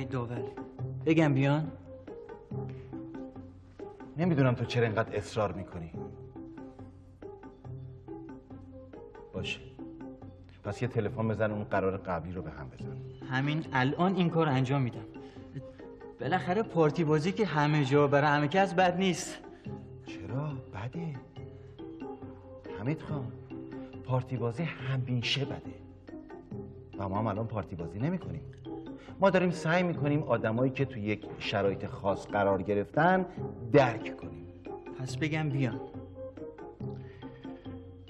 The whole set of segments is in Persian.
آقای داور بگم بیان. نمی‌دونم تو چرا اینقدر اصرار می‌کنی. باشه. پس یه تلفن بزن اون قرار قبلی رو به هم بزن. همین الان این کار انجام میدم. بالاخره پارتی بازی که همه جا برای همه کس بد نیست. چرا؟ بده. حمید خان پارتی بازی همیشه بده. و ما هم الان پارتی بازی نمی کنیم ما داریم سعی می‌کنیم آدمایی که تو یک شرایط خاص قرار گرفتن درک کنیم. پس بگم بیان.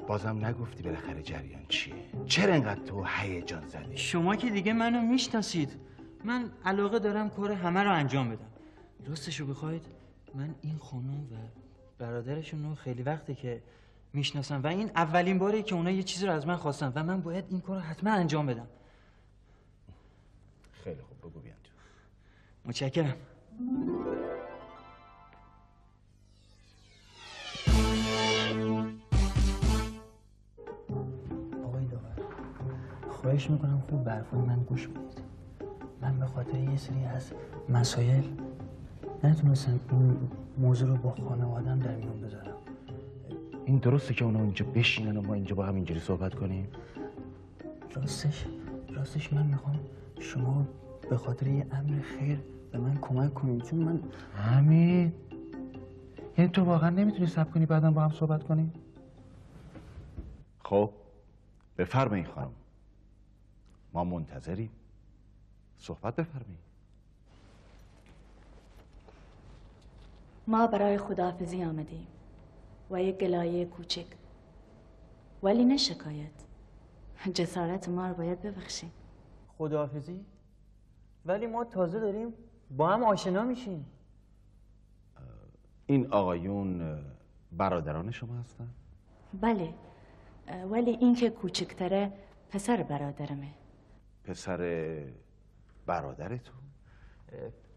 بازم نگفتی بالاخره جریان چیه؟ چرا انقدر تو هیجان زدی؟ شما که دیگه منو می‌شناسید. من علاقه دارم کار همه رو انجام بدم. راستشو بخواید من این خانم و برادرشون رو خیلی وقته که می‌شناسم و این اولین باره که اونا یه چیزی رو از من خواستن و من باید این کار رو حتما انجام بدم. خیلی خوب بگو بیان تو. متشکرم. آقای داور خواهش می‌کنم خوب به حرفای من گوش بدید. من به خاطر یه سری از مسائل نتونستم این موضوع رو با خانوادم در میون بذارم. این درسته که اونا اینجا بشینن و ما اینجا با هم اینجوری صحبت کنیم؟ راستش راستش من می‌خوام شما به خاطر یه امر خیر به من کمک کنید. چون من همین یعنی تو واقعا نمی‌تونی سب کنی بعدم با هم صحبت کنیم؟ خب بفرمایید خانم. ما منتظریم. صحبت بفرمایید ما برای خداحافظی آمدیم و یک گلایه کوچک. ولی نه شکایت. جسارت ما رو باید ببخشیم. خداحافظی. ولی ما تازه داریم با هم آشنا میشیم. این آقایون برادران شما هستن؟ بله. ولی این که کوچکتره پسر برادرمه. پسر برادرتون؟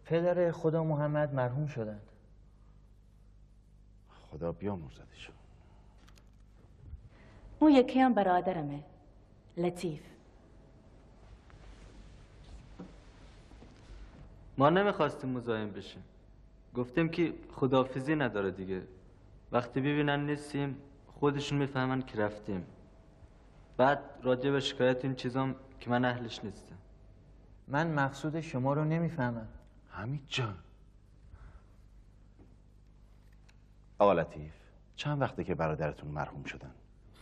پدر خدا محمد مرحوم شدند. خدا بیامرزدشون. اون یکی هم برادرمه لطیف. ما نمی‌خواستیم مزاحم بشیم. گفتیم که خدافزی نداره دیگه. وقتی ببینن نیستیم خودشون می‌فهمن که رفتیم. بعد راجع به شکایت این چیزام که من اهلش نیستم. من مقصود شما رو نمی‌فهمم. حمید جان. آقا لطیف چند وقته که برادرتون مرحوم شدن؟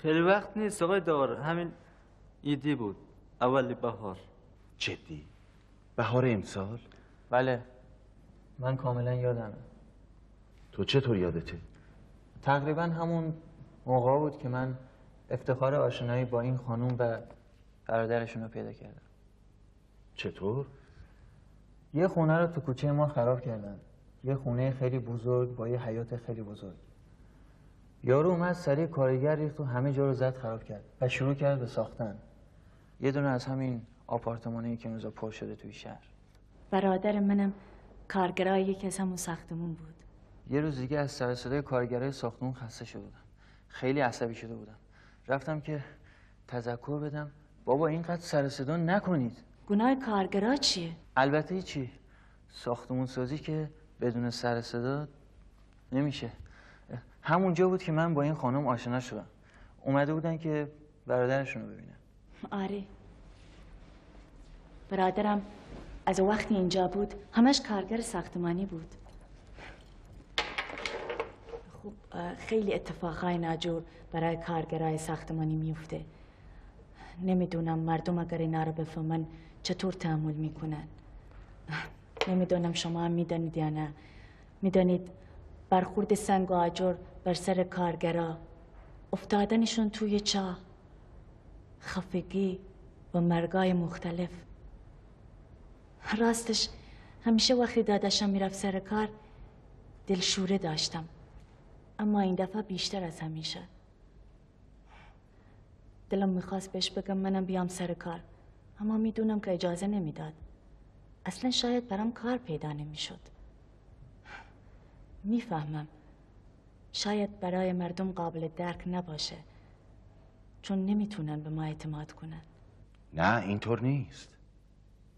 خیلی وقت نیست آقای دار همین ایدی بود. اول بهار. جدی؟ بهار امسال؟ بله. من کاملا یادمه. تو چطور یادته؟ تقریبا همون موقع بود که من افتخار آشنایی با این خانوم و برادرشون رو پیدا کردم. چطور؟ یه خونه رو تو کوچه ما خراب کردن. یه خونه خیلی بزرگ با یه حیات خیلی بزرگ. یارو اومد سریع کارگر ریخت و همه جا رو زد خراب کرد و شروع کرد به ساختن. یه دونه از همین آپارتمانی که امروز پر شده توی شهر. برادر منم کارگرای یکی از همون ساختمون بود. یه روز دیگه از سر صدای کارگرای ساختمون خسته شده بودم. خیلی عصبی شده بودم. رفتم که تذکر بدم. بابا اینقدر سر صدا نکنید. گناه کارگرا چیه؟ البته چی؟ ساختمون سازی که بدون سر صدا نمیشه. همونجا بود که من با این خانم آشنا شدم. اومده بودن که برادرشون رو ببینن. آره. برادرم از وقتی اینجا بود همش کارگر ساختمانی بود. خوب خیلی اتفاقای ناجور برای کارگرای ساختمانی میفته. نمی‌دونم مردم اگر اینا رو بفهمن چطور تحمل می‌کنن. نمی‌دونم شما هم می‌دانید یا نه. می‌دانید برخورد سنگ و آجر بر سر کارگرا افتادنشون توی چاه خفگی و مرگای مختلف. راستش همیشه وقتی داداشم می‌رفت سر کار دلشوره داشتم. اما این دفعه بیشتر از همیشه. دلم می‌خواست بهش بگم منم بیام سر کار اما می‌دونم که اجازه نمی‌داد. اصلا شاید برام کار پیدا نمی‌شد. می‌فهمم. شاید برای مردم قابل درک نباشه چون نمی‌تونن به ما اعتماد کنن. نه اینطور نیست.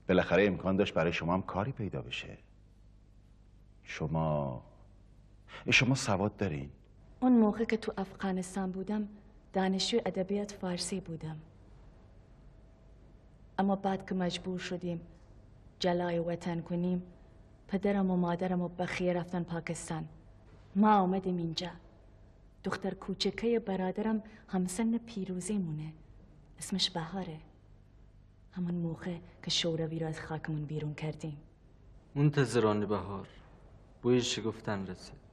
بالاخره امکان داشت برای شما هم کاری پیدا بشه. شما شما سواد دارین. اون موقع که تو افغانستان بودم دانشجوی ادبیات فارسی بودم. اما بعد که مجبور شدیم جلای وطن کنیم پدرم و مادرم و بخیه رفتن پاکستان. ما آمدیم اینجا. دختر کوچکه برادرم همسن پیروزی مونه. اسمش بهاره. همون موقع که شوروی را از خاکمون بیرون کردیم. منتظران بهار بوی شگفتن رسید.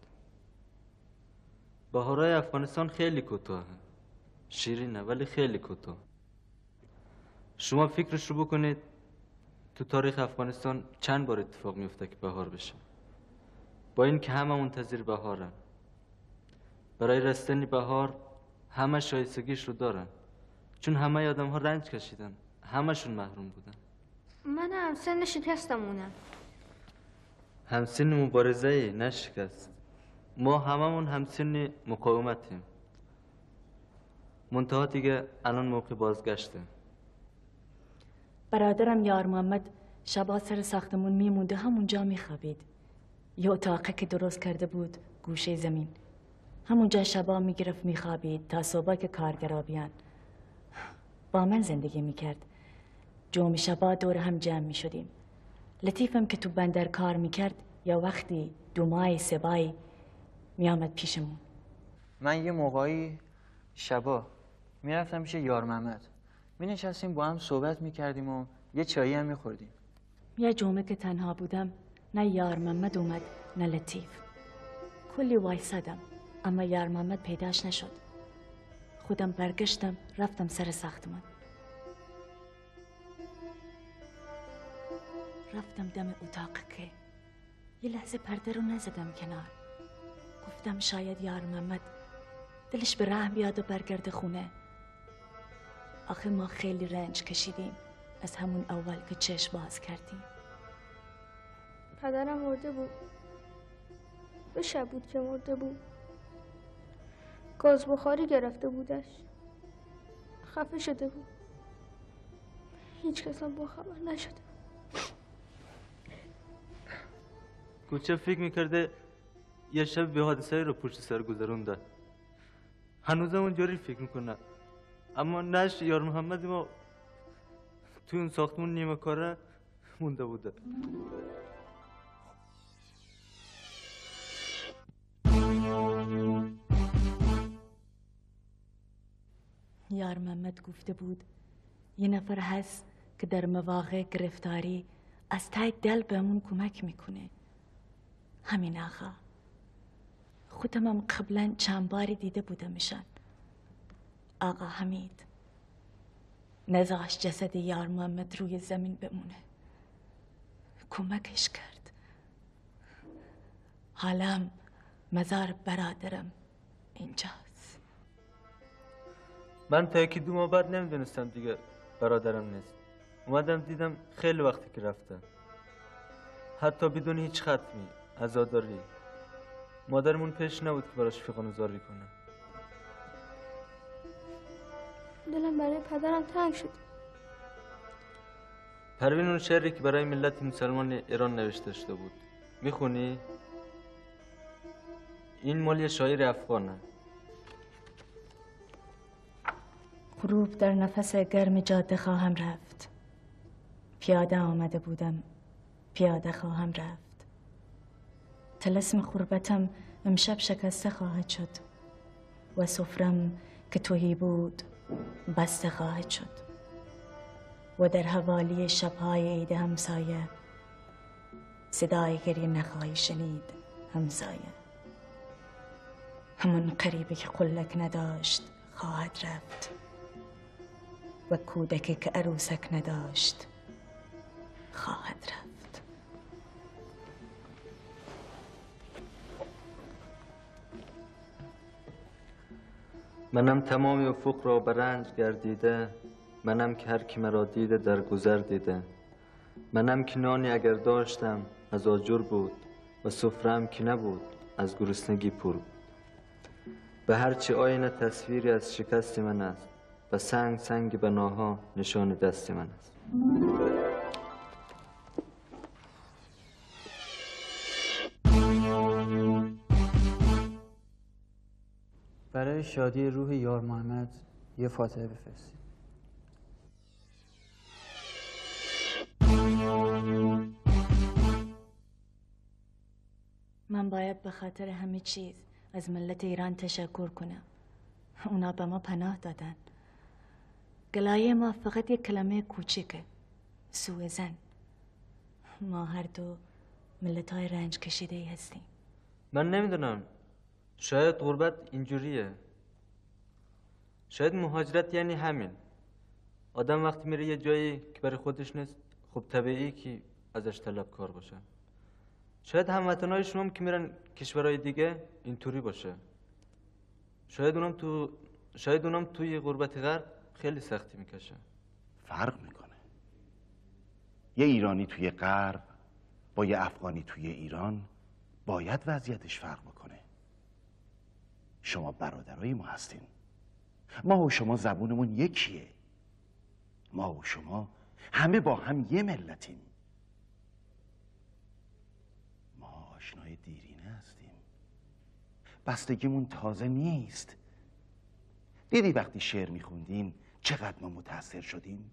بهارای افغانستان خیلی کوتاه شیرینه ولی خیلی کوتاه. شما فکرش رو بکنید تو تاریخ افغانستان چند بار اتفاق میفته که بهار بشه؟ با این که همه منتظر بهارن. برای رستن بهار همه شایستگیش رو دارن. چون همه آدم ها رنج کشیدن. همشون محروم بودن. من هم سن شکستمونم همسن مبارزه نه شکست ما هممون همسن مقاومتیم. منتها دیگه الان موقع بازگشته برادرم یار محمد شبا سر ساختمون میمونده همونجا میخوابید. یه اتاقه که درست کرده بود گوشه زمین. همونجا شبا می‌گرفت میخوابید تا صبح که کارگرا بیان. با من زندگی می‌کرد. جمع شبا دور هم جمع می‌شدیم لطیفم که تو بندر کار می‌کرد یا وقتی دومای سبایی میامد پیشمون. من یه موقعی شبا می‌رفتم پیش یار محمد. می نشستیم با هم صحبت می‌کردیم و یه چایی هم میخوردیم یه جمعه که تنها بودم نه یار محمد اومد نه لطیف. کلی وایسادم اما یار محمد پیداش نشد. خودم برگشتم رفتم سر ساختمان. رفتم دم اتاق که یه لحظه پرده رو نزدم کنار. گفتم شاید یار محمد دلش به رحم بیاد و برگرده خونه. آخه ما خیلی رنج کشیدیم. از همون اول که چشم باز کردیم. پدرم مرده بود. به شب بود که مرده بود. گاز بخاری گرفته بودش. خفه شده بود. هیچ کس هم با خبر نشده. کوچه فکر می‌کرده یه شب به حادثه رو پشت سر گذرونده. هنوزم اونجوری فکر می‌کنه. اما نش یار محمد ما توی اون ساختمون نیمه کاره مونده بوده. یار محمد گفته بود یه نفر هست که در مواقع گرفتاری از تای دل بهمون کمک می‌کنه. همین آقا. خودم هم قبلا چند باری دیده بودمشان آقا حمید نذاش جسد یار محمد روی زمین بمونه. کمکش کرد. حالم مزار برادرم اینجاست. من تا یکی دو ماه بعد نمی‌دونستم دیگه برادرم نیست. اومدم دیدم خیلی وقتی که حتی بدون هیچ ختمی. عزاداری مادرمون پیش نبود که براش فیقان زاری کنه. دلم برای پدرم تنگ شد. پروین اون شعری که برای ملت مسلمان ایران نوشته شده بود. می‌خونی؟ این مال یه شاعر افغانه. غروب در نفس گرم جاده خواهم رفت. پیاده آمده بودم. پیاده خواهم رفت. تلسم خربتم امشب شکسته خواهد شد و سفرم که توهی بود بسته خواهد شد و در حوالی شبهای عید همسایه صدای گریه نخواهی شنید همسایه. همون قریبی که قلک نداشت خواهد رفت و کودکی که عروسک نداشت خواهد رفت. منم تمام افق را به رنج گردیده منم که هر کی مرا دیده در گذر دیده. منم که نانی اگر داشتم از آجر بود و سفرم که نبود از گرسنگی پر بود. به هرچی آینه تصویری از شکست من است و سنگ سنگ بناها نشان دست من است. برای شادی روح یار محمد یه فاتحه بفرستید. من باید به خاطر همه چیز از ملت ایران تشکر کنم. اونا به ما پناه دادن. گلایه ما فقط یک کلمه کوچیکه. سوء زن ما هر دو ملت های رنج کشیده ای هستیم. من نمی‌دونم. شاید غربت اینجوریه. شاید مهاجرت یعنی همین. آدم وقتی میره یه جایی که برای خودش نیست خب طبیعی که ازش طلبکار باشه. شاید هموطنهای شما هم که میرن کشورهای دیگه اینطوری باشه. شاید اونم تو شاید اونم توی غربت غرب خیلی سختی می‌کشه. فرق می‌کنه. یه ایرانی توی غرب با یه افغانی توی ایران باید وضعیتش فرق بکنه. شما برادرای ما هستین. ما و شما زبونمون یکیه. ما و شما همه با هم یه ملتیم. ما آشنای دیرینه هستیم. بستگیمون تازه نیست. دیدی وقتی شعر میخوندیم چقدر ما متاثر شدیم؟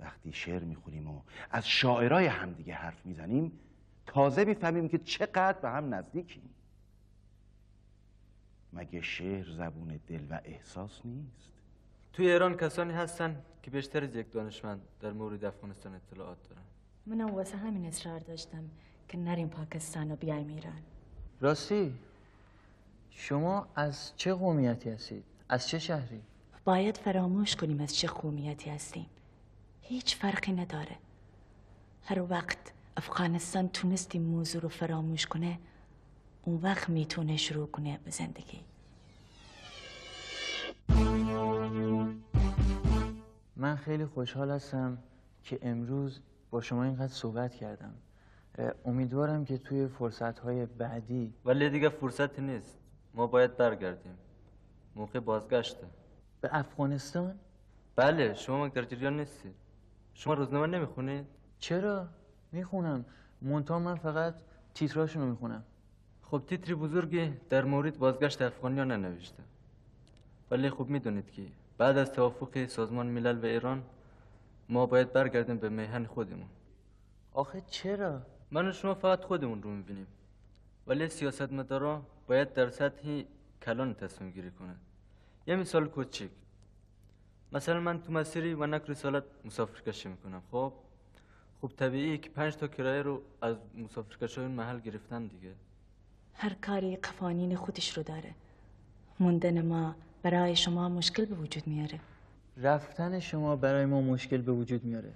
وقتی شعر می‌خونیم و از شاعرای همدیگه حرف می‌زنیم تازه می‌فهمیم که چقدر به هم نزدیکیم. مگه شعر زبون دل و احساس نیست؟ توی ایران کسانی هستن که بیشتر از یک دانشمند در مورد افغانستان اطلاعات دارن. منم واسه همین اصرار داشتم که نریم پاکستان و بیایم ایران. راستی شما از چه قومیتی هستید؟ از چه شهری؟ باید فراموش کنیم از چه قومیتی هستیم. هیچ فرقی نداره. هر وقت افغانستان تونست این موضوع رو فراموش کنه اون وقت می‌تونه شروع کنه به زندگی. من خیلی خوشحال هستم که امروز با شما اینقدر صحبت کردم. امیدوارم که توی فرصتهای بعدی ولی دیگه فرصتی نیست. ما باید برگردیم. موقع بازگشته. به افغانستان؟ بله شما در جریان نیستید. شما روزنامه نمی‌خونید؟ چرا؟ می‌خونم. منتها من فقط تیتراشون رو می‌خونم. خب تیتری بزرگی در مورد بازگشت افغانیان ننوشته. ولی خوب می‌دونید که بعد از توافق سازمان ملل و ایران ما باید برگردیم به میهن خودمون. آخه چرا؟ من و شما فقط خودمون رو می‌بینیم. ولی سیاستمدارا باید در سطح کلان تصمیم گیری کنند. یه مثال کوچیک. مثلا من تو مسیری و نک رسالت مسافر کشی می‌کنم خب؟ خب طبیعیه که پنج تا کرایه رو از مسافرکش اون محل گرفتن دیگه. هر کاری قوانین خودش رو داره. موندن ما برای شما مشکل به وجود میاره. رفتن شما برای ما مشکل به وجود میاره.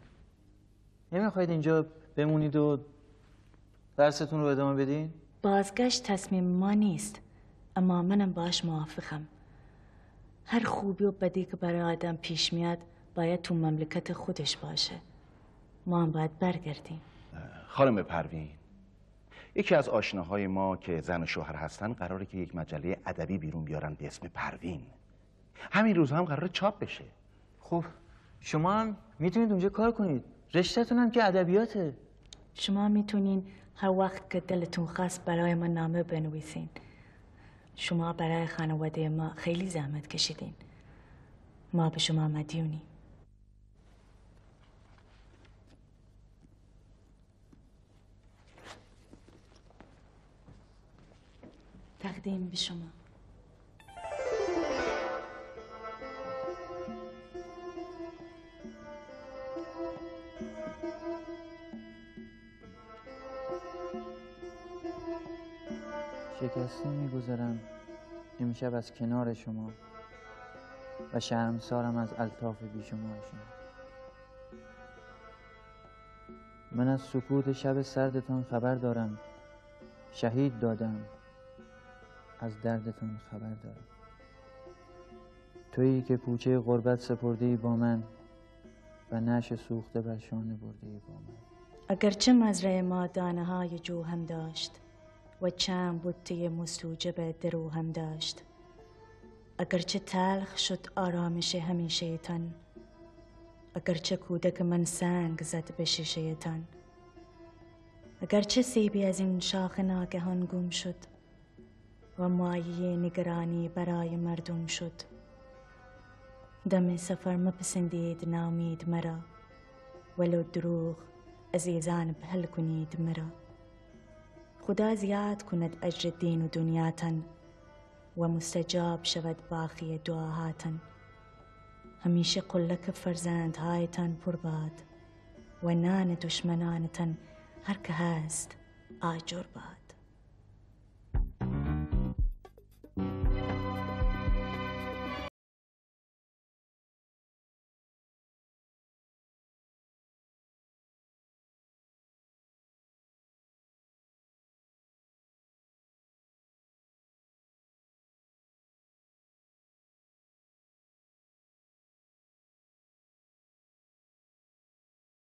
نمی‌خواید اینجا بمونید و درستون رو ادامه بدین؟ بازگشت تصمیم ما نیست اما منم باش موافقم. هر خوبی و بدی که برای آدم پیش میاد باید تو مملکت خودش باشه. ما هم باید برگردیم. خانم پروین یکی از آشناهای ما که زن و شوهر هستن قراره که یک مجله ادبی بیرون بیارن به اسم پروین. همین روزها هم قراره چاپ بشه. خب شما هم می‌تونید اونجا کار کنید. رشتهتون هم که ادبیاته. شما می‌تونین هر وقت که دلتون خواست برای ما نامه بنویسین. شما برای خانواده ما خیلی زحمت کشیدین. ما به شما مدیونیم تقدیم به شما. شکسته میگذرم امشب از کنار شما و شرمسارم از الطاف بیشمار شما. من از سکوت شب سردتان خبر دارم شهید دادم. از دردتان خبر دارم. تویی که کوچه غربت سپرده با من و نش سوخته بر شانه برده با من. اگرچه مزرعه ما دانه های جو هم داشت و چند بوته مستوجب درو هم داشت. اگرچه تلخ شد آرامش همیشه تن اگرچه کودک من سنگ زد به شیشه تن اگرچه سیبی از این شاخ ناگهان گم شد و مایه نگرانی برای مردم شد. دم سفر مپسندید نامید مرا ولو دروغ عزیزان بهل کنید مرا. خدا زیاد کند اجر دین و دنیاتن و مستجاب شود باقی دعاهاتن. همیشه قلک فرزندهایتان پر باد و نان دشمنانتان هر که هست آجر باد.